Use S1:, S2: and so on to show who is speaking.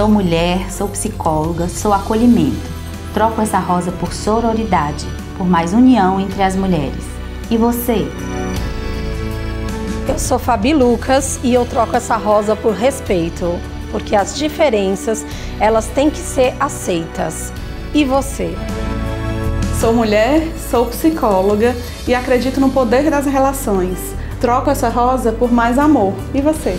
S1: Sou mulher, sou psicóloga, sou acolhimento. Troco essa rosa por sororidade, por mais união entre as mulheres. E você?
S2: Eu sou Fabi Lucas e eu troco essa rosa por respeito, porque as diferenças, elas têm que ser aceitas. E você?
S3: Sou mulher, sou psicóloga e acredito no poder das relações. Troco essa rosa por mais amor. E você?